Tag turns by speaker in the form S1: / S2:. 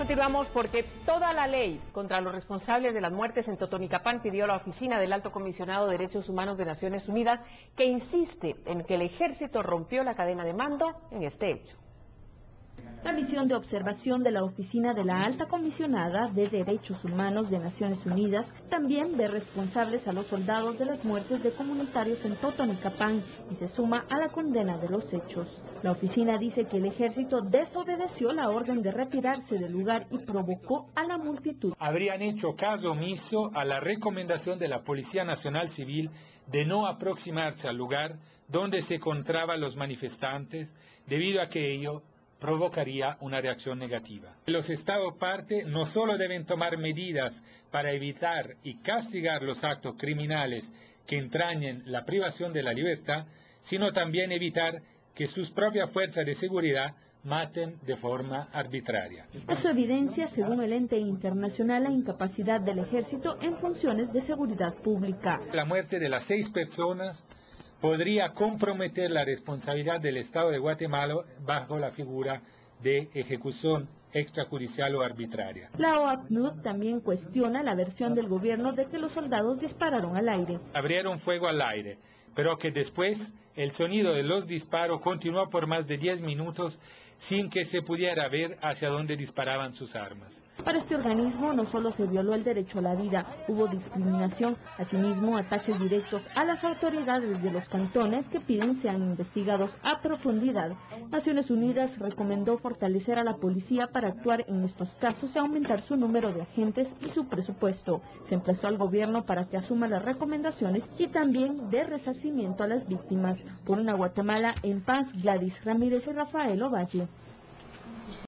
S1: Continuamos porque toda la ley contra los responsables de las muertes en Totonicapán pidió a la Oficina del Alto Comisionado de Derechos Humanos de Naciones Unidas que insiste en que el ejército rompió la cadena de mando en este hecho.
S2: La misión de observación de la Oficina de la Alta Comisionada de Derechos Humanos de Naciones Unidas también ve responsables a los soldados de las muertes de comunitarios en Totonicapán y se suma a la condena de los hechos. La oficina dice que el ejército desobedeció la orden de retirarse del lugar y provocó a la multitud.
S3: Habrían hecho caso omiso a la recomendación de la Policía Nacional Civil de no aproximarse al lugar donde se encontraban los manifestantes debido a que ello provocaría una reacción negativa. Los Estados parte no solo deben tomar medidas para evitar y castigar los actos criminales que entrañen la privación de la libertad, sino también evitar que sus propias fuerzas de seguridad maten de forma arbitraria.
S2: Eso evidencia, según el ente internacional, la incapacidad del ejército en funciones de seguridad pública.
S3: La muerte de las seis personas podría comprometer la responsabilidad del Estado de Guatemala bajo la figura de ejecución extrajudicial o arbitraria.
S2: La OACNUD también cuestiona la versión del gobierno de que los soldados dispararon al aire.
S3: Abrieron fuego al aire, pero que después el sonido de los disparos continuó por más de 10 minutos sin que se pudiera ver hacia dónde disparaban sus armas.
S2: Para este organismo no solo se violó el derecho a la vida, hubo discriminación, asimismo ataques directos a las autoridades de los cantones que piden sean investigados a profundidad. Naciones Unidas recomendó fortalecer a la policía para actuar en estos casos y aumentar su número de agentes y su presupuesto. Se emplazó al gobierno para que asuma las recomendaciones y también dé resarcimiento a las víctimas. Por una Guatemala en paz, Gladys Ramírez y Rafael Ovalle.